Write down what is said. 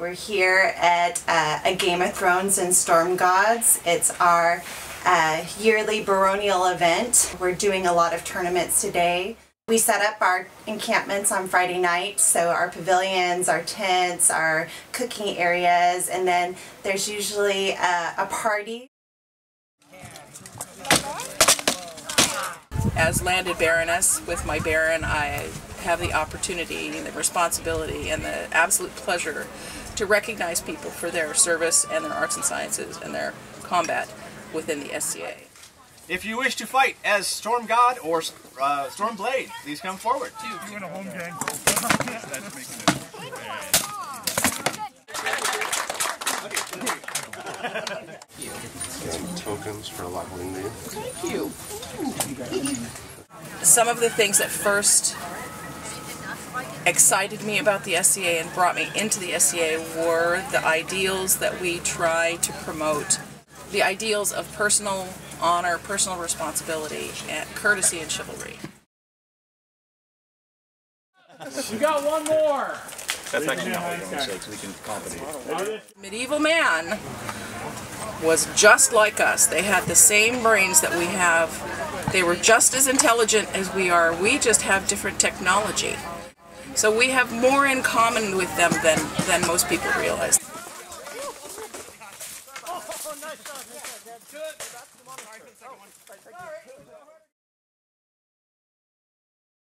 We're here at uh, a Game of Thrones and Stormgods. It's our uh, yearly baronial event. We're doing a lot of tournaments today. We set up our encampments on Friday night, so our pavilions, our tents, our cooking areas, and then there's usually uh, a party. As landed baroness with my baron, I have the opportunity and the responsibility and the absolute pleasure to recognize people for their service and their arts and sciences and their combat within the SCA. If you wish to fight as Storm God or uh, Storm Blade, please come forward. You in a home game. Some tokens for allowing me. Thank you. Some of the things that first excited me about the SCA and brought me into the SCA were the ideals that we try to promote. The ideals of personal honor, personal responsibility, and courtesy and chivalry. You got one more. That's actually not what you want to say, because we can accommodate. Medieval man was just like us. They had the same brains that we have. They were just as intelligent as we are. We just have different technology. So we have more in common with them than, than most people realize. Oh, nice shot,